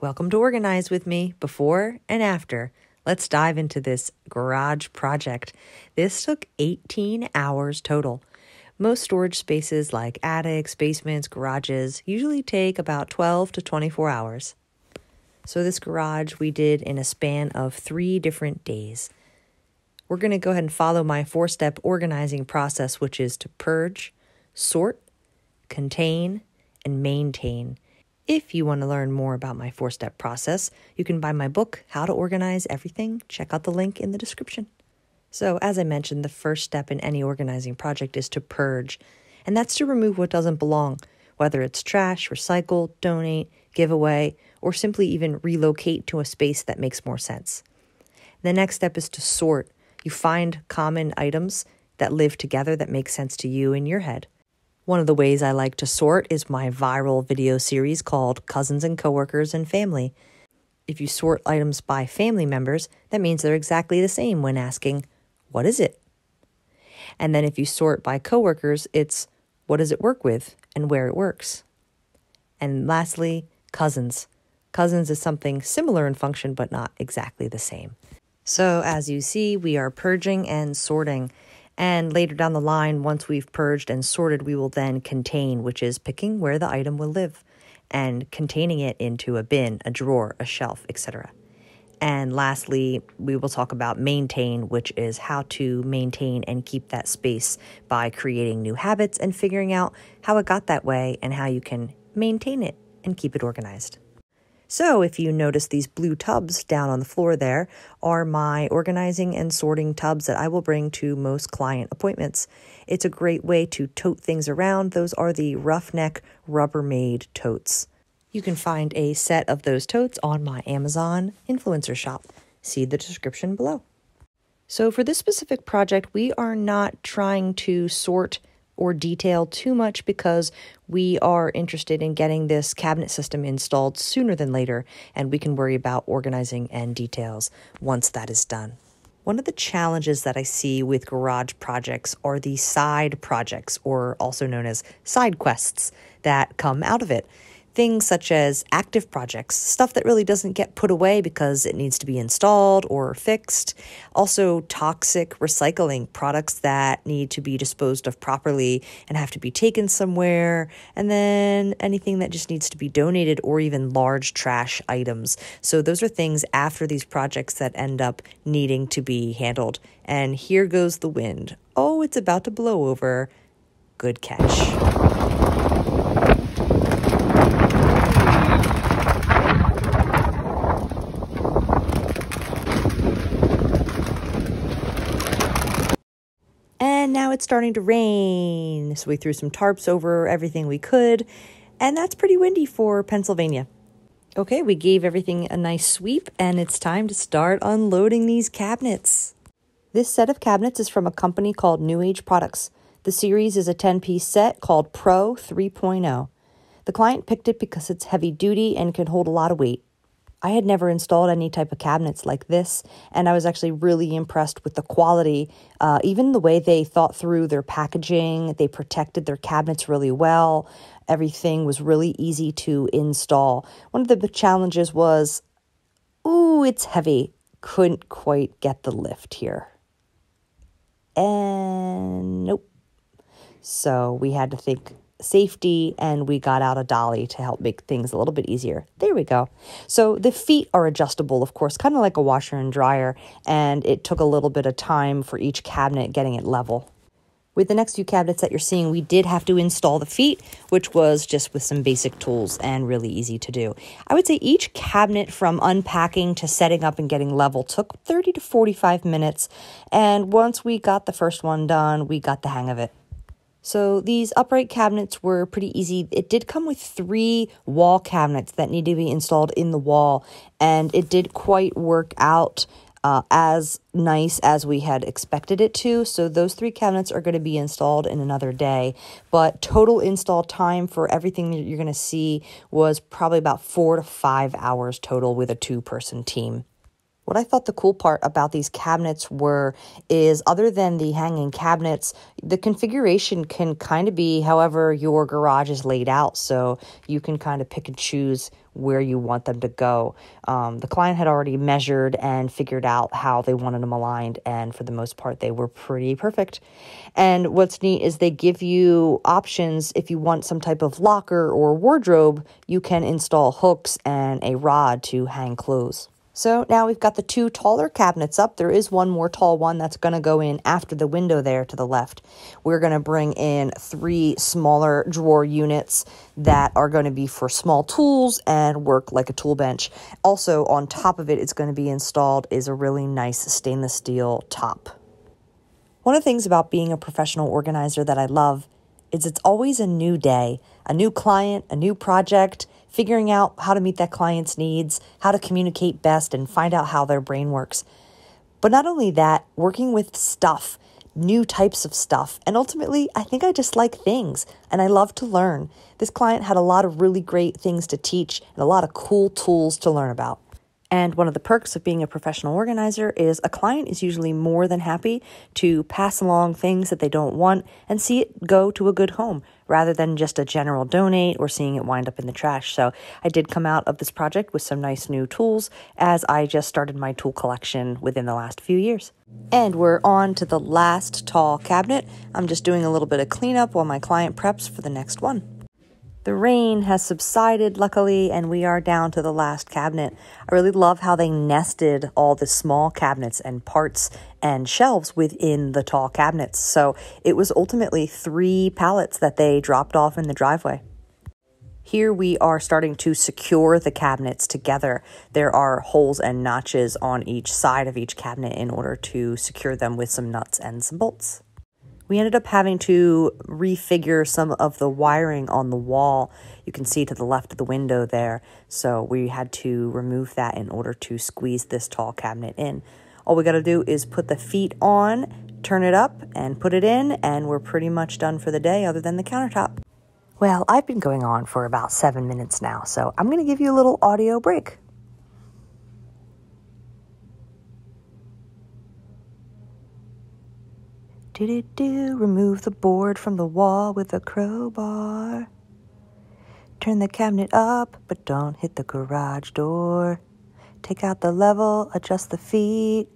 Welcome to Organize with me before and after. Let's dive into this garage project. This took 18 hours total. Most storage spaces like attics, basements, garages usually take about 12 to 24 hours. So, this garage we did in a span of three different days. We're going to go ahead and follow my four step organizing process, which is to purge, sort, contain, and maintain. If you want to learn more about my four step process, you can buy my book, How to Organize Everything. Check out the link in the description. So, as I mentioned, the first step in any organizing project is to purge, and that's to remove what doesn't belong, whether it's trash, recycle, donate, give away, or simply even relocate to a space that makes more sense. The next step is to sort. You find common items that live together that make sense to you in your head. One of the ways I like to sort is my viral video series called Cousins and Coworkers and Family. If you sort items by family members, that means they're exactly the same when asking, What is it? And then if you sort by coworkers, it's what does it work with and where it works. And lastly, cousins. Cousins is something similar in function but not exactly the same. So, as you see, we are purging and sorting. And later down the line, once we've purged and sorted, we will then contain, which is picking where the item will live and containing it into a bin, a drawer, a shelf, etc. And lastly, we will talk about maintain, which is how to maintain and keep that space by creating new habits and figuring out how it got that way and how you can maintain it and keep it organized. So, if you notice these blue tubs down on the floor there are my organizing and sorting tubs that I will bring to most client appointments. It's a great way to tote things around. Those are the roughneck Rubbermaid totes. You can find a set of those totes on my Amazon influencer shop. See the description below. So, for this specific project, we are not trying to sort or detail too much because we are interested in getting this cabinet system installed sooner than later, and we can worry about organizing and details once that is done. One of the challenges that I see with garage projects are the side projects, or also known as side quests, that come out of it. Things such as active projects, stuff that really doesn't get put away because it needs to be installed or fixed. Also, toxic recycling products that need to be disposed of properly and have to be taken somewhere. And then anything that just needs to be donated or even large trash items. So, those are things after these projects that end up needing to be handled. And here goes the wind. Oh, it's about to blow over. Good catch. And now it's starting to rain. So we threw some tarps over everything we could. And that's pretty windy for Pennsylvania. Okay, we gave everything a nice sweep, and it's time to start unloading these cabinets. This set of cabinets is from a company called New Age Products. The series is a 10 piece set called Pro 3.0. The client picked it because it's heavy duty and can hold a lot of weight. I had never installed any type of cabinets like this, and I was actually really impressed with the quality, uh, even the way they thought through their packaging. They protected their cabinets really well. Everything was really easy to install. One of the challenges was, ooh, it's heavy. Couldn't quite get the lift here. And nope. So we had to think safety and we got out a dolly to help make things a little bit easier. There we go. So the feet are adjustable, of course, kind of like a washer and dryer, and it took a little bit of time for each cabinet getting it level. With the next few cabinets that you're seeing, we did have to install the feet, which was just with some basic tools and really easy to do. I would say each cabinet from unpacking to setting up and getting level took 30 to 45 minutes. And once we got the first one done, we got the hang of it. So these upright cabinets were pretty easy. It did come with three wall cabinets that need to be installed in the wall, and it did quite work out uh, as nice as we had expected it to. So those three cabinets are going to be installed in another day. But total install time for everything that you're going to see was probably about four to five hours total with a two person team. What I thought the cool part about these cabinets were is other than the hanging cabinets, the configuration can kind of be however your garage is laid out. So you can kind of pick and choose where you want them to go. Um, the client had already measured and figured out how they wanted them aligned, and for the most part, they were pretty perfect. And what's neat is they give you options if you want some type of locker or wardrobe, you can install hooks and a rod to hang clothes. So now we've got the two taller cabinets up. There is one more tall one that's going to go in after the window there to the left. We're going to bring in three smaller drawer units that are going to be for small tools and work like a tool bench. Also, on top of it, it's going to be installed is a really nice stainless steel top. One of the things about being a professional organizer that I love is it's always a new day, a new client, a new project figuring out how to meet that client's needs, how to communicate best, and find out how their brain works. But not only that, working with stuff, new types of stuff. And ultimately, I think I just like things and I love to learn. This client had a lot of really great things to teach and a lot of cool tools to learn about. And one of the perks of being a professional organizer is a client is usually more than happy to pass along things that they don't want and see it go to a good home rather than just a general donate or seeing it wind up in the trash. So I did come out of this project with some nice new tools as I just started my tool collection within the last few years. And we're on to the last tall cabinet. I'm just doing a little bit of cleanup while my client preps for the next one. The rain has subsided, luckily, and we are down to the last cabinet. I really love how they nested all the small cabinets and parts and shelves within the tall cabinets. So it was ultimately three pallets that they dropped off in the driveway. Here we are starting to secure the cabinets together. There are holes and notches on each side of each cabinet in order to secure them with some nuts and some bolts we ended up having to refigure some of the wiring on the wall. You can see to the left of the window there. So we had to remove that in order to squeeze this tall cabinet in. All we got to do is put the feet on, turn it up, and put it in, and we're pretty much done for the day other than the countertop. Well, I've been going on for about seven minutes now, so I'm going to give you a little audio break. Do do do, remove the board from the wall with a crowbar. Turn the cabinet up, but don't hit the garage door. Take out the level, adjust the feet.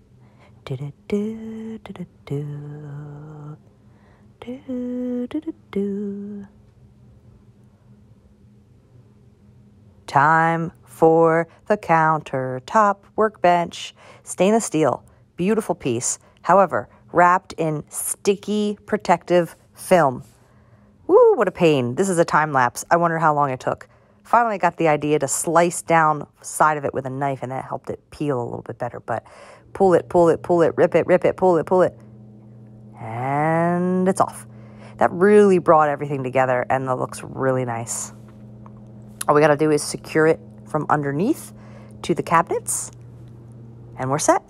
Do do do do. Do do do do. Time for the countertop workbench. Stainless steel, beautiful piece. However, wrapped in sticky protective film. Woo, what a pain. This is a time lapse. I wonder how long it took. Finally, I got the idea to slice down side of it with a knife, and that helped it peel a little bit better. But pull it, pull it, pull it, rip it, rip it, pull it, pull it, and it's off. That really brought everything together, and it looks really nice. All we got to do is secure it from underneath to the cabinets, and we're set.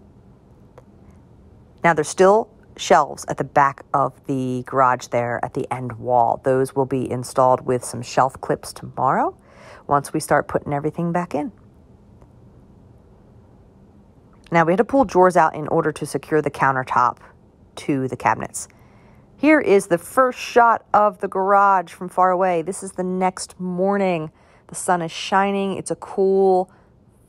Now, there's still shelves at the back of the garage there at the end wall. Those will be installed with some shelf clips tomorrow once we start putting everything back in. Now, we had to pull drawers out in order to secure the countertop to the cabinets. Here is the first shot of the garage from far away. This is the next morning. The sun is shining. It's a cool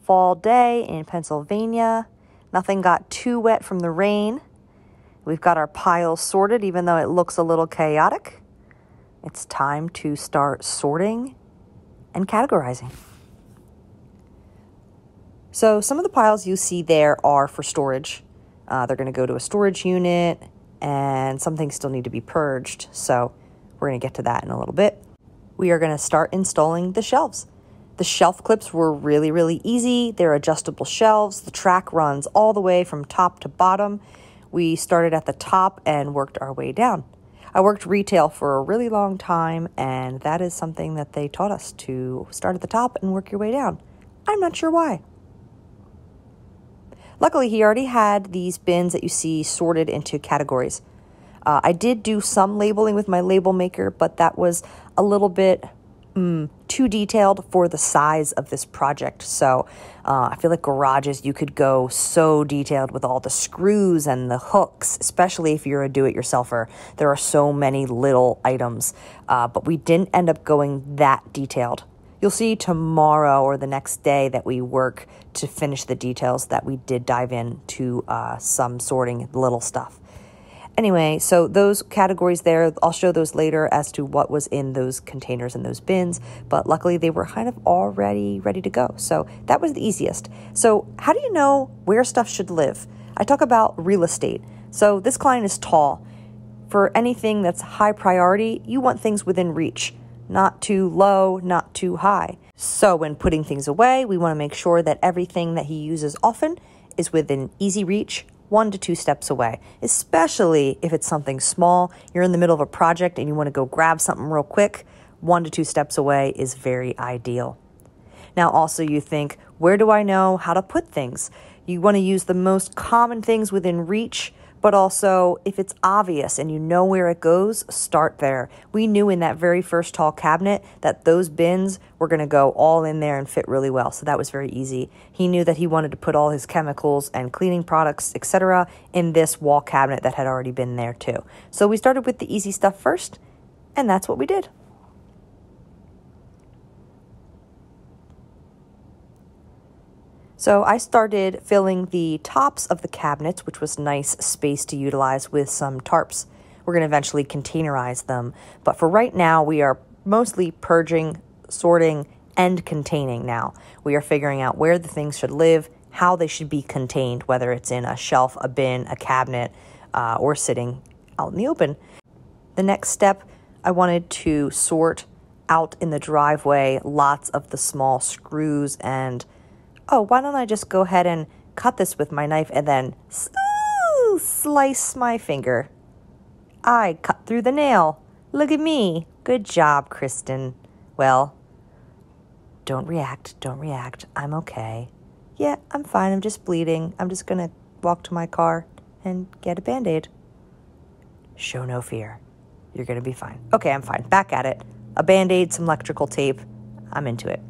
fall day in Pennsylvania. Nothing got too wet from the rain. We've got our piles sorted, even though it looks a little chaotic. It's time to start sorting and categorizing. So, some of the piles you see there are for storage. Uh, they're going to go to a storage unit, and some things still need to be purged. So, we're going to get to that in a little bit. We are going to start installing the shelves. The shelf clips were really, really easy. They're adjustable shelves. The track runs all the way from top to bottom. We started at the top and worked our way down. I worked retail for a really long time, and that is something that they taught us to start at the top and work your way down. I'm not sure why. Luckily, he already had these bins that you see sorted into categories. Uh, I did do some labeling with my label maker, but that was a little bit mm, too detailed for the size of this project. So uh, I feel like garages, you could go so detailed with all the screws and the hooks, especially if you're a do it yourselfer. There are so many little items, uh, but we didn't end up going that detailed. You'll see tomorrow or the next day that we work to finish the details that we did dive into uh, some sorting little stuff. Anyway, so those categories there, I'll show those later as to what was in those containers and those bins, but luckily they were kind of already ready to go. So that was the easiest. So, how do you know where stuff should live? I talk about real estate. So, this client is tall. For anything that's high priority, you want things within reach, not too low, not too high. So, when putting things away, we want to make sure that everything that he uses often is within easy reach one to two steps away, especially if it's something small. You're in the middle of a project and you want to go grab something real quick, one to two steps away is very ideal. Now, also, you think, where do I know how to put things? You want to use the most common things within reach but also if it's obvious and you know where it goes, start there. We knew in that very first tall cabinet that those bins were going to go all in there and fit really well. So that was very easy. He knew that he wanted to put all his chemicals and cleaning products, etc., in this wall cabinet that had already been there too. So we started with the easy stuff first, and that's what we did. So I started filling the tops of the cabinets, which was nice space to utilize with some tarps. We're going to eventually containerize them. But for right now, we are mostly purging, sorting, and containing now. We are figuring out where the things should live, how they should be contained, whether it's in a shelf, a bin, a cabinet, uh, or sitting out in the open. The next step, I wanted to sort out in the driveway lots of the small screws and oh, why don't I just go ahead and cut this with my knife and then slice my finger? I cut through the nail. Look at me. Good job, Kristen. Well, don't react. Don't react. I'm okay. Yeah, I'm fine. I'm just bleeding. I'm just going to walk to my car and get a band aid. Show no fear. You're going to be fine. Okay, I'm fine. Back at it. A band aid, some electrical tape. I'm into it.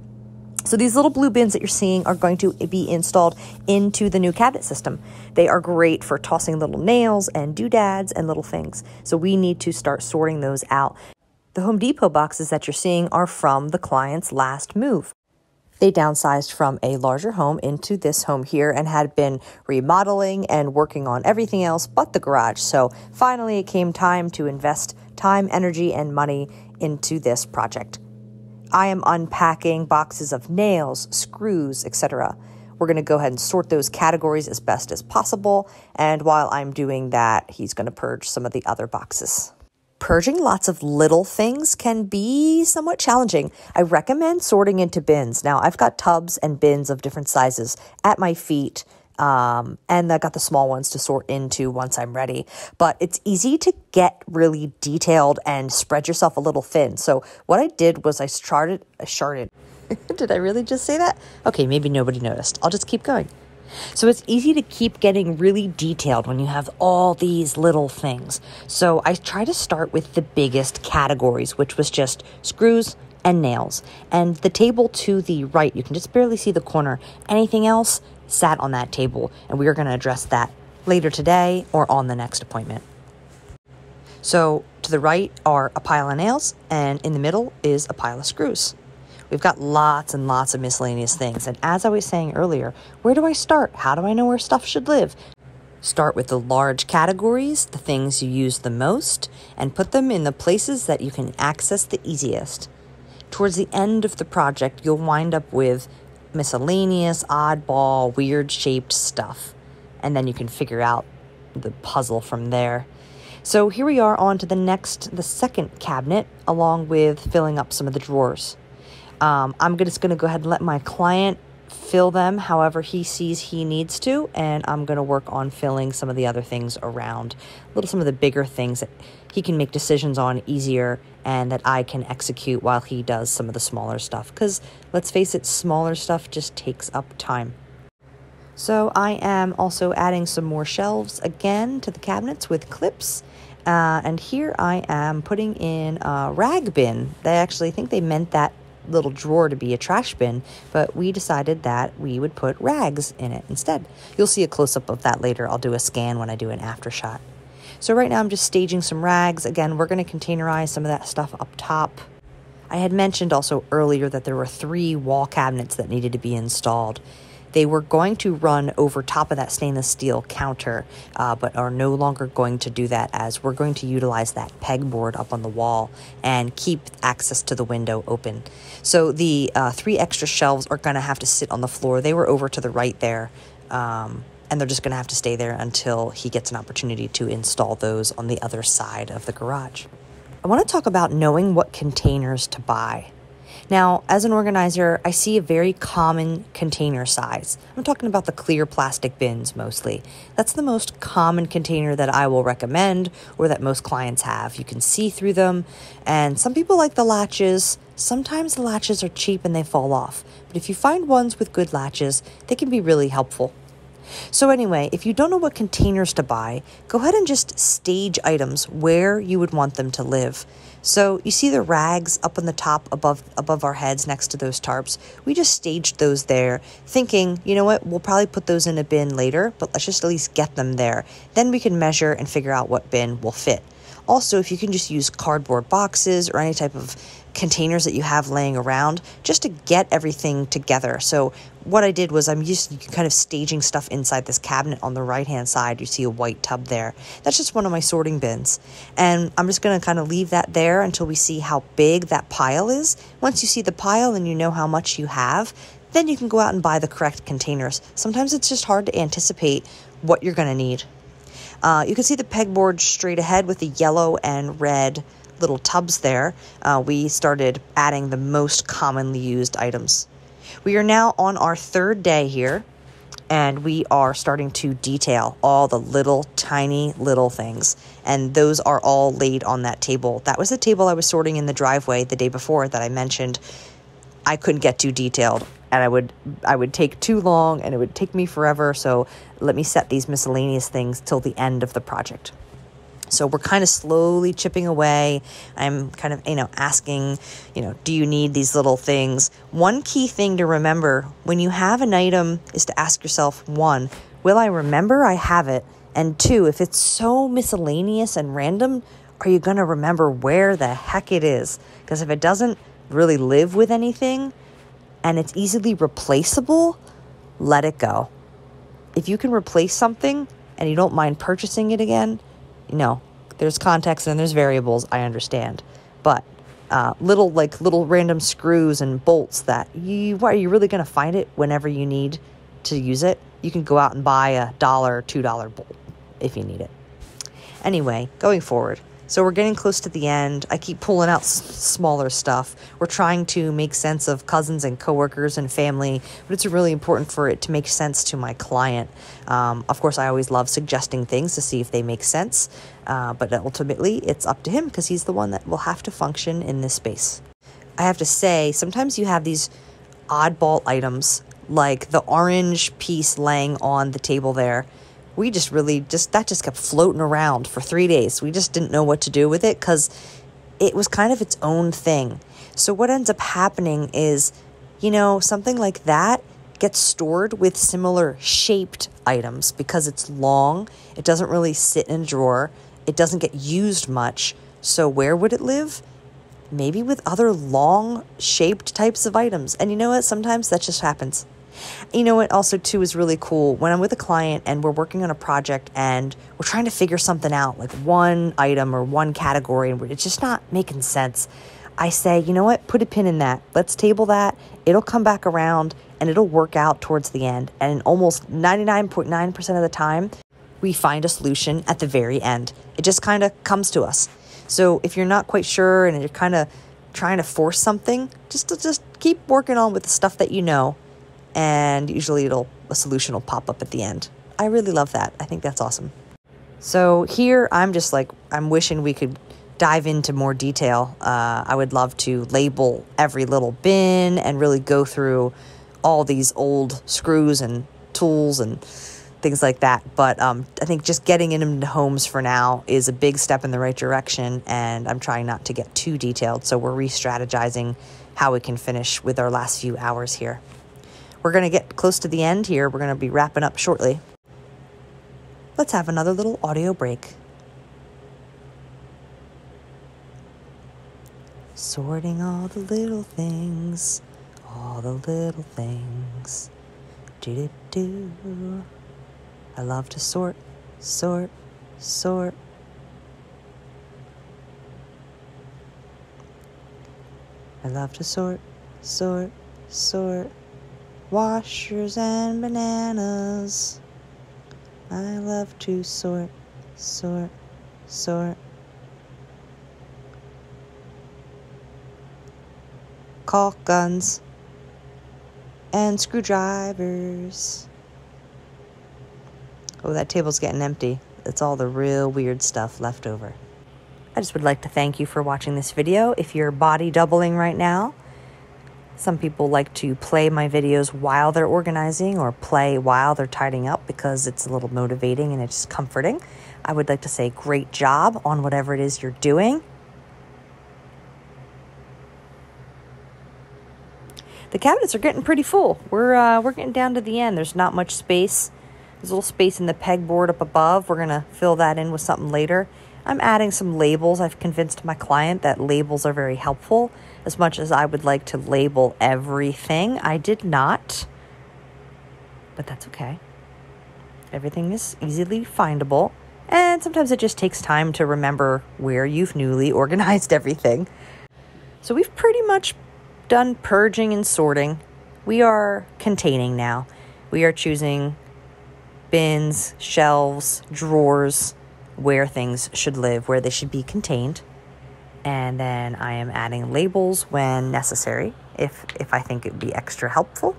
So these little blue bins that you're seeing are going to be installed into the new cabinet system. They are great for tossing little nails and doodads and little things. So we need to start sorting those out. The Home Depot boxes that you're seeing are from the client's last move. They downsized from a larger home into this home here and had been remodeling and working on everything else but the garage. So finally, it came time to invest time, energy, and money into this project. I am unpacking boxes of nails, screws, etc. We're going to go ahead and sort those categories as best as possible. And while I'm doing that, he's going to purge some of the other boxes. Purging lots of little things can be somewhat challenging. I recommend sorting into bins. Now, I've got tubs and bins of different sizes at my feet um, and I got the small ones to sort into once I'm ready. But it's easy to get really detailed and spread yourself a little thin. So what I did was I charted, I charted. did I really just say that? Okay, maybe nobody noticed. I'll just keep going. So it's easy to keep getting really detailed when you have all these little things. So I try to start with the biggest categories, which was just screws and nails. And the table to the right, you can just barely see the corner. Anything else, sat on that table, and we are going to address that later today or on the next appointment. So, to the right are a pile of nails, and in the middle is a pile of screws. We've got lots and lots of miscellaneous things. And as I was saying earlier, where do I start? How do I know where stuff should live? Start with the large categories, the things you use the most, and put them in the places that you can access the easiest. Towards the end of the project, you'll wind up with miscellaneous, oddball, weird shaped stuff. And then you can figure out the puzzle from there. So here we are on to the next, the second cabinet, along with filling up some of the drawers. Um, I'm just going to go ahead and let my client fill them however he sees he needs to, and I'm going to work on filling some of the other things around, little some of the bigger things that he can make decisions on easier and that I can execute while he does some of the smaller stuff. Because let's face it, smaller stuff just takes up time. So I am also adding some more shelves again to the cabinets with clips. Uh, and here I am putting in a rag bin. They actually think they meant that little drawer to be a trash bin, but we decided that we would put rags in it instead. You'll see a close up of that later. I'll do a scan when I do an after shot. So right now I'm just staging some rags. Again, we're going to containerize some of that stuff up top. I had mentioned also earlier that there were three wall cabinets that needed to be installed. They were going to run over top of that stainless steel counter, uh, but are no longer going to do that as we're going to utilize that pegboard up on the wall and keep access to the window open. So the uh, three extra shelves are going to have to sit on the floor. They were over to the right there. Um, and they're just going to have to stay there until he gets an opportunity to install those on the other side of the garage. I want to talk about knowing what containers to buy. Now, as an organizer, I see a very common container size. I'm talking about the clear plastic bins mostly. That's the most common container that I will recommend or that most clients have. You can see through them, and some people like the latches. Sometimes the latches are cheap and they fall off, but if you find ones with good latches, they can be really helpful. So, anyway, if you don't know what containers to buy, go ahead and just stage items where you would want them to live. So, you see the rags up on the top above above our heads next to those tarps. We just staged those there, thinking, you know what, we'll probably put those in a bin later, but let's just at least get them there. Then we can measure and figure out what bin will fit. Also, if you can just use cardboard boxes or any type of containers that you have laying around just to get everything together. So what I did was I'm just kind of staging stuff inside this cabinet on the right hand side. You see a white tub there. That's just one of my sorting bins. And I'm just going to kind of leave that there until we see how big that pile is. Once you see the pile and you know how much you have, then you can go out and buy the correct containers. Sometimes it's just hard to anticipate what you're going to need. Uh, you can see the pegboard straight ahead with the yellow and red little tubs there. Uh, we started adding the most commonly used items. We are now on our third day here, and we are starting to detail all the little tiny little things. And those are all laid on that table. That was the table I was sorting in the driveway the day before that I mentioned. I couldn't get too detailed and I would I would take too long and it would take me forever. So let me set these miscellaneous things till the end of the project. So we're kind of slowly chipping away. I'm kind of, you know, asking, you know, do you need these little things? One key thing to remember when you have an item is to ask yourself one, will I remember I have it? And two, if it's so miscellaneous and random, are you going to remember where the heck it is? Because if it doesn't really live with anything, and it's easily replaceable, let it go. If you can replace something and you don't mind purchasing it again, you know, there's context and there's variables, I understand. But uh, little like little random screws and bolts that you are you really going to find it whenever you need to use it? You can go out and buy a dollar, two dollar bolt if you need it. Anyway, going forward, so we're getting close to the end. I keep pulling out s- smaller stuff. We're trying to make sense of cousins and coworkers and family, but it's really important for it to make sense to my client. Um, of course, I always love suggesting things to see if they make sense, uh, but ultimately it's up to him because he's the one that will have to function in this space. I have to say, sometimes you have these oddball items like the orange piece laying on the table there we just really just that just kept floating around for three days. We just didn't know what to do with it because it was kind of its own thing. So what ends up happening is, you know, something like that gets stored with similar shaped items because it's long. It doesn't really sit in a drawer. It doesn't get used much. So where would it live? Maybe with other long shaped types of items. And you know what? Sometimes that just happens. You know what, also, too, is really cool when I'm with a client and we're working on a project and we're trying to figure something out, like one item or one category, and it's just not making sense. I say, you know what, put a pin in that. Let's table that. It'll come back around and it'll work out towards the end. And almost 99.9% of the time, we find a solution at the very end. It just kind of comes to us. So if you're not quite sure and you're kind of trying to force something, just just keep working on with the stuff that you know and usually it'll a solution will pop up at the end. I really love that. I think that's awesome. So here I'm just like I'm wishing we could dive into more detail. Uh, I would love to label every little bin and really go through all these old screws and tools and things like that. But um, I think just getting into homes for now is a big step in the right direction, and I'm trying not to get too detailed. So we're re strategizing how we can finish with our last few hours here. We're going to get close to the end here. We're going to be wrapping up shortly. Let's have another little audio break. Sorting all the little things, all the little things. Do do do. I love to sort, sort, sort. I love to sort, sort, sort. Washers and bananas. I love to sort, sort, sort. Caulk guns and screwdrivers. Oh, that table's getting empty. It's all the real weird stuff left over. I just would like to thank you for watching this video. If you're body doubling right now, some people like to play my videos while they're organizing or play while they're tidying up because it's a little motivating and it's comforting. I would like to say great job on whatever it is you're doing. The cabinets are getting pretty full. We're uh, we're getting down to the end. There's not much space. There's a little space in the pegboard up above. We're gonna fill that in with something later. I'm adding some labels. I've convinced my client that labels are very helpful as much as I would like to label everything. I did not, but that's okay. Everything is easily findable, and sometimes it just takes time to remember where you've newly organized everything. So we've pretty much done purging and sorting. We are containing now. We are choosing bins, shelves, drawers, where things should live, where they should be contained and then I am adding labels when necessary if, if I think it would be extra helpful.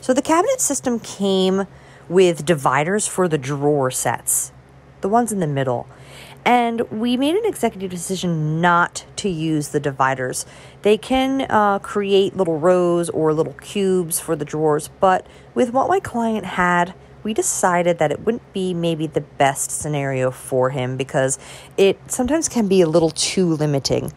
So the cabinet system came with dividers for the drawer sets, the ones in the middle. And we made an executive decision not to use the dividers. They can uh, create little rows or little cubes for the drawers, but with what my client had, we decided that it wouldn't be maybe the best scenario for him because it sometimes can be a little too limiting.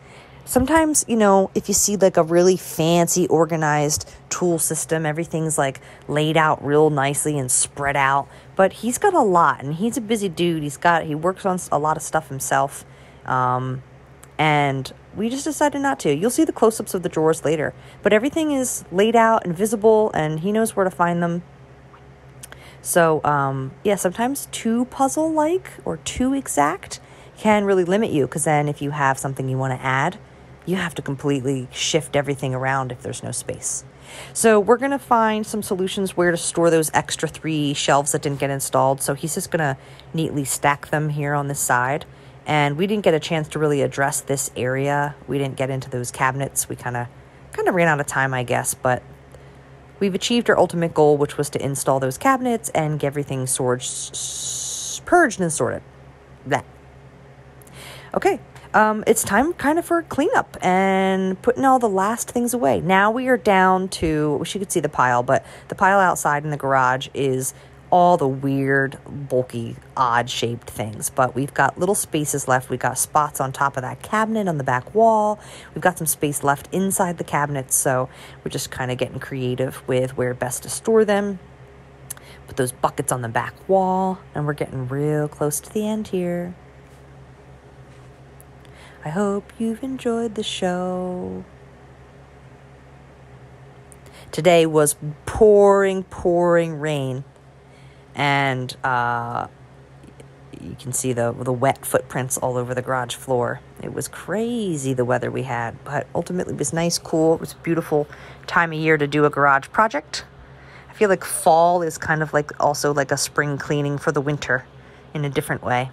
Sometimes, you know, if you see like a really fancy organized tool system, everything's like laid out real nicely and spread out. But he's got a lot and he's a busy dude. He's got, he works on a lot of stuff himself. Um, and we just decided not to. You'll see the close ups of the drawers later. But everything is laid out and visible and he knows where to find them. So, um, yeah, sometimes too puzzle like or too exact can really limit you because then if you have something you want to add, you have to completely shift everything around if there's no space. So, we're going to find some solutions where to store those extra three shelves that didn't get installed. So, he's just going to neatly stack them here on this side. And we didn't get a chance to really address this area. We didn't get into those cabinets. We kind of kind of ran out of time, I guess, but We've achieved our ultimate goal, which was to install those cabinets and get everything sorted, purged and sorted. That. Okay, um, it's time kind of for cleanup and putting all the last things away. Now we are down to, wish you could see the pile, but the pile outside in the garage is all the weird, bulky, odd shaped things. But we've got little spaces left. We've got spots on top of that cabinet on the back wall. We've got some space left inside the cabinets. So we're just kind of getting creative with where best to store them. Put those buckets on the back wall. And we're getting real close to the end here. I hope you've enjoyed the show. Today was pouring, pouring rain and uh, you can see the the wet footprints all over the garage floor. It was crazy the weather we had, but ultimately it was nice, cool. It was a beautiful time of year to do a garage project. I feel like fall is kind of like also like a spring cleaning for the winter in a different way.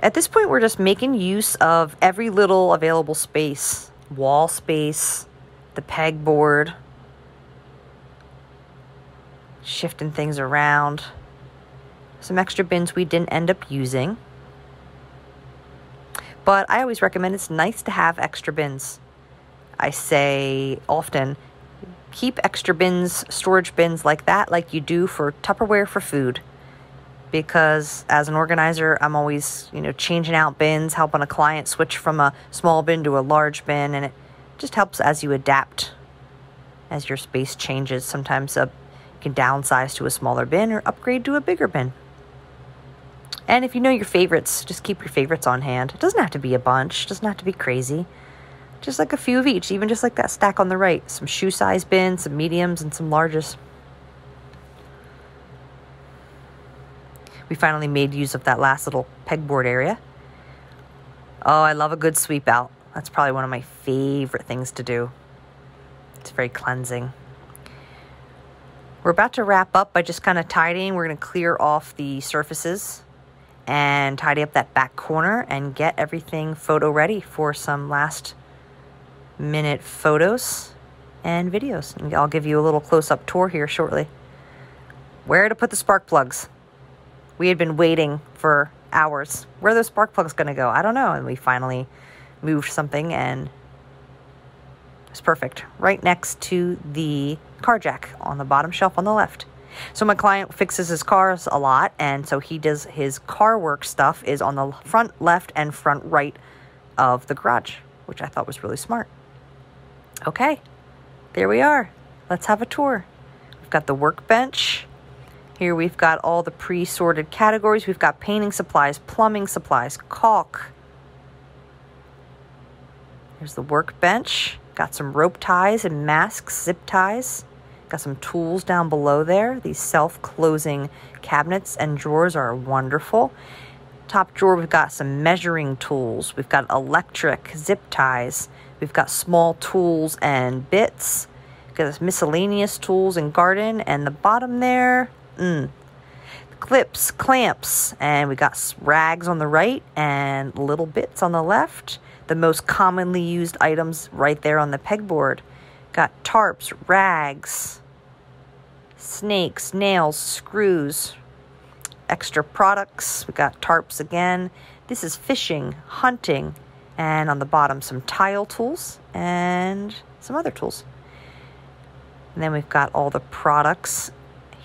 At this point, we're just making use of every little available space wall space, the pegboard, shifting things around. Some extra bins we didn't end up using. But I always recommend it's nice to have extra bins. I say often, keep extra bins, storage bins like that, like you do for Tupperware for food. Because as an organizer, I'm always, you know, changing out bins, helping a client switch from a small bin to a large bin, and it just helps as you adapt as your space changes. Sometimes a, you can downsize to a smaller bin or upgrade to a bigger bin. And if you know your favorites, just keep your favorites on hand. It doesn't have to be a bunch, it doesn't have to be crazy. Just like a few of each, even just like that stack on the right. Some shoe size bins, some mediums, and some larges. We finally made use of that last little pegboard area. Oh, I love a good sweep out. That's probably one of my favorite things to do. It's very cleansing. We're about to wrap up by just kind of tidying. We're going to clear off the surfaces and tidy up that back corner and get everything photo ready for some last minute photos and videos. And I'll give you a little close up tour here shortly. Where to put the spark plugs? We had been waiting for hours. Where are those spark plugs going to go? I don't know. And we finally moved something and it's perfect. Right next to the car jack on the bottom shelf on the left. So my client fixes his cars a lot, and so he does his car work stuff is on the front left and front right of the garage, which I thought was really smart. Okay, there we are. Let's have a tour. We've got the workbench. Here we've got all the pre-sorted categories. We've got painting supplies, plumbing supplies, caulk. Here's the workbench. Got some rope ties and masks, zip ties. Got some tools down below there. These self closing cabinets and drawers are wonderful. Top drawer, we've got some measuring tools. We've got electric zip ties. We've got small tools and bits. We've got miscellaneous tools and garden. And the bottom there, mm, clips, clamps. And we got rags on the right and little bits on the left. The most commonly used items right there on the pegboard. Got tarps, rags, snakes, nails, screws, extra products. We got tarps again. This is fishing, hunting, and on the bottom, some tile tools and some other tools. And then we've got all the products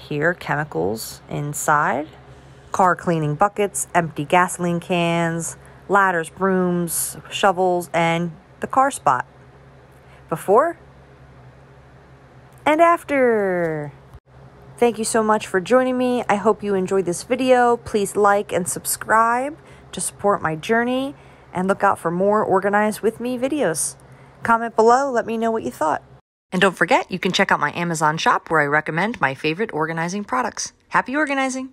here, chemicals inside, car cleaning buckets, empty gasoline cans, ladders, brooms, shovels, and the car spot. Before and after. Thank you so much for joining me. I hope you enjoyed this video. Please like and subscribe to support my journey and look out for more Organize With Me videos. Comment below, let me know what you thought. And don't forget, you can check out my Amazon shop where I recommend my favorite organizing products. Happy organizing!